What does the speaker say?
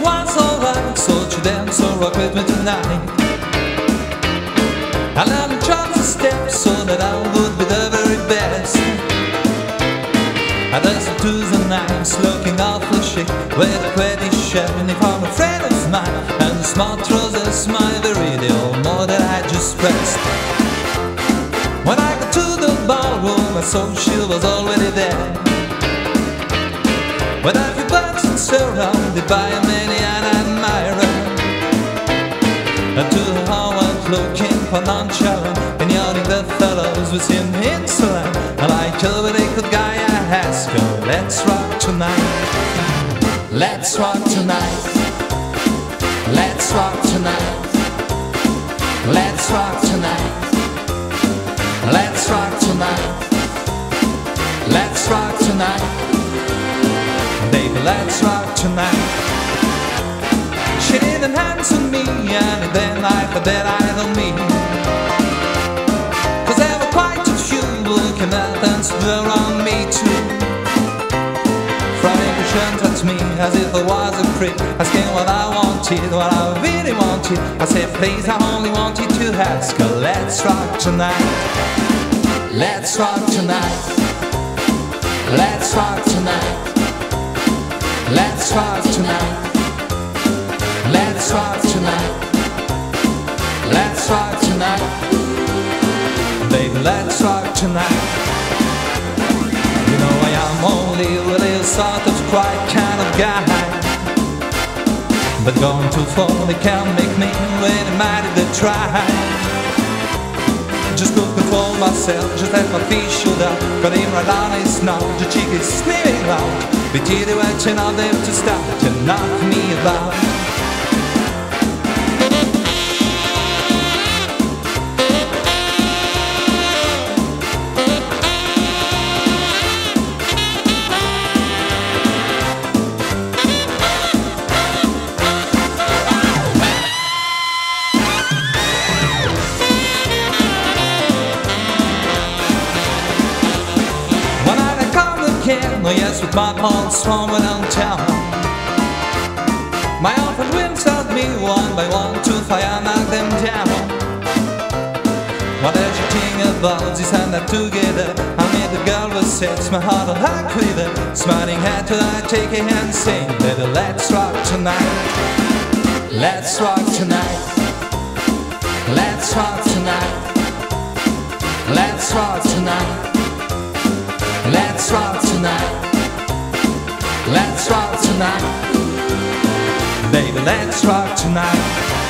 was alright, so you dance so rock with me tonight. I let him chance a step so that I would be the very best. I danced to the nights, looking awful chic, with a pretty shirt from a friend of mine, and a small trousers, my deal, more than I just pressed. When I got to the ballroom, I saw she was already there. Bucks and surrounded by a many looking for nonchalant and yelling the fellows with him insolent. And like a good guy, I asked her, let's rock tonight. Let's rock tonight. Let's rock tonight. Let's rock tonight. Let's rock tonight. Let's rock tonight. Baby, let's rock tonight. She didn't answer me, and then I thought I at and stood around me too. Frank turned at me as if I was a prick, asking what I wanted, what I really wanted. I said, please, I only wanted to ask her, let's rock tonight. Let's rock tonight. Let's rock tonight. Let's rock tonight. Let's rock tonight. Let's rock tonight. Tonight. You know I am only really sort of quiet kind of guy. But going too far, they can make me really mad if they try. Just looking for myself, just let my feet shoot up. Got him right on his snout, the chick is sniffing out. But you watching all them to stop to knock me about. Oh yes, with my pulse swarming downtown. My old friend winds me one by one to fire knock them down. What did you think about this and that together? I made the girl was sets, my heart a hot quiver. Smiling head to I take a hand, sing, baby, let's rock tonight. Let's rock tonight. Let's rock tonight. Let's rock tonight. Let's rock tonight. Let's rock tonight. Baby, let's rock tonight.